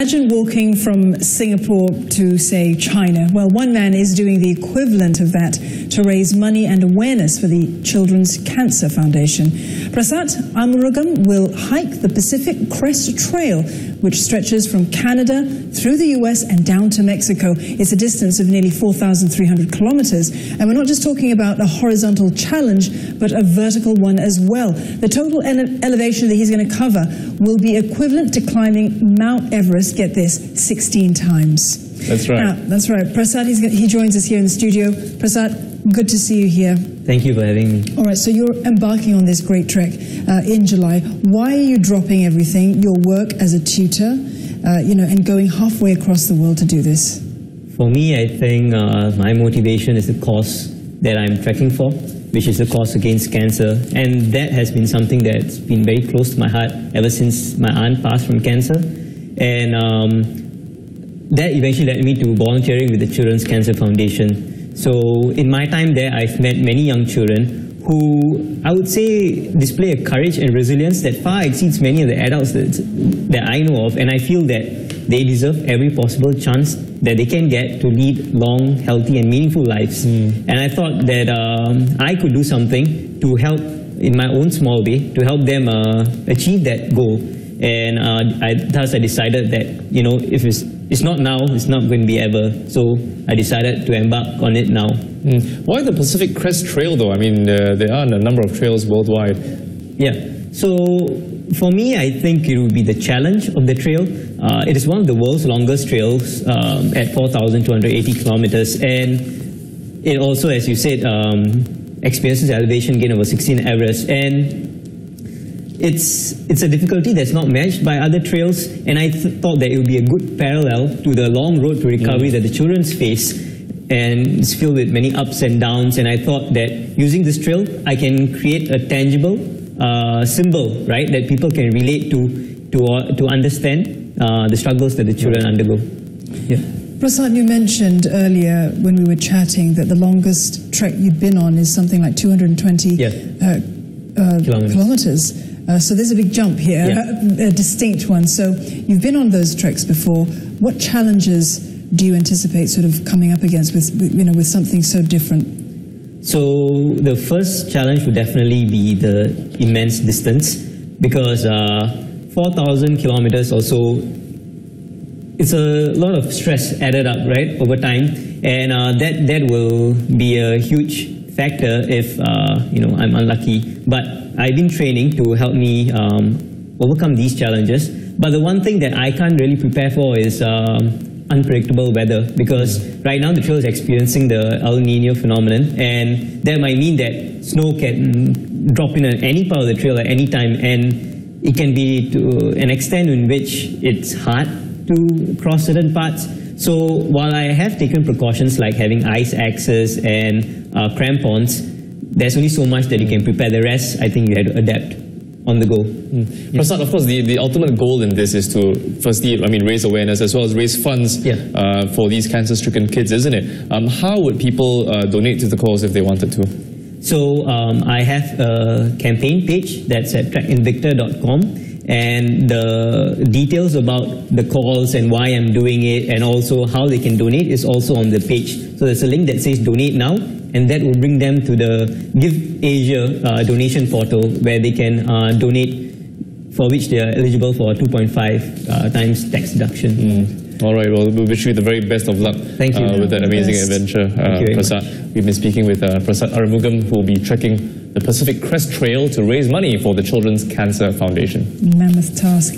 Imagine walking from Singapore to, say, China. Well, one man is doing the equivalent of that to raise money and awareness for the Children's Cancer Foundation. Prasad Arumugam will hike the Pacific Crest Trail, which stretches from Canada through the US and down to Mexico. It's a distance of nearly 4,300 kilometers. And we're not just talking about a horizontal challenge, but a vertical one as well. The total ele elevation that he's going to cover will be equivalent to climbing Mount Everest, get this, 16 times. That's right. Now, that's right. Prasad, he's, he joins us here in the studio. Prasad, good to see you here. Thank you for having me. All right, so you're embarking on this great trek uh, in July. Why are you dropping everything, your work as a tutor, uh, you know, and going halfway across the world to do this? For me, I think uh, my motivation is the cause that I'm trekking for, which is the cause against cancer. And that has been something that's been very close to my heart ever since my aunt passed from cancer. And um, that eventually led me to volunteering with the Children's Cancer Foundation. So in my time there, I've met many young children who I would say display a courage and resilience that far exceeds many of the adults that, that I know of. And I feel that they deserve every possible chance that they can get to lead long, healthy, and meaningful lives. Mm. And I thought that um, I could do something to help in my own small way to help them uh, achieve that goal. And uh, I, thus I decided that, you know, if it's it's not now, it's not going to be ever. So I decided to embark on it now. Mm. Why the Pacific Crest Trail though? I mean, uh, there are a number of trails worldwide. Yeah. So for me, I think it would be the challenge of the trail. Uh, it is one of the world's longest trails um, at 4,280 kilometers. And it also, as you said, um, experiences elevation gain over 16 Everest. And it's, it's a difficulty that's not matched by other trails, and I th thought that it would be a good parallel to the long road to recovery mm. that the children's face, and it's filled with many ups and downs, and I thought that using this trail, I can create a tangible uh, symbol, right, that people can relate to, to, uh, to understand uh, the struggles that the children undergo. Yeah. Prasad, you mentioned earlier when we were chatting that the longest trek you've been on is something like 220 yeah. uh, uh kilometers. kilometers. Uh, so there's a big jump here, yeah. a, a distinct one. So you've been on those treks before. What challenges do you anticipate sort of coming up against with, you know, with something so different? So the first challenge would definitely be the immense distance because uh, 4,000 kilometers or so, it's a lot of stress added up, right, over time. And uh, that, that will be a huge factor if, uh, you know, I'm unlucky. But I've been training to help me um, overcome these challenges. But the one thing that I can't really prepare for is um, unpredictable weather because right now the trail is experiencing the El Nino phenomenon and that might mean that snow can drop in at any part of the trail at any time and it can be to an extent in which it's hard to cross certain parts. So while I have taken precautions like having ice axes and uh, crampons, there's only so much that you can prepare. The rest, I think you have to adapt on the go. Mm. Yeah. Prasad, of course, the, the ultimate goal in this is to, firstly, I mean, raise awareness as well as raise funds yeah. uh, for these cancer-stricken kids, isn't it? Um, how would people uh, donate to the cause if they wanted to? So um, I have a campaign page that's at trekinvicta.com and the details about the calls and why I'm doing it and also how they can donate is also on the page. So there's a link that says donate now and that will bring them to the Give Asia uh, donation portal where they can uh, donate for which they are eligible for 2.5 uh, times tax deduction. Mm. All right, well, we wish you the very best of luck Thank you. Uh, with that amazing best. adventure, uh, Prasad. We've been speaking with uh, Prasad Arumugam, who will be trekking the Pacific Crest Trail to raise money for the Children's Cancer Foundation. Mammoth task.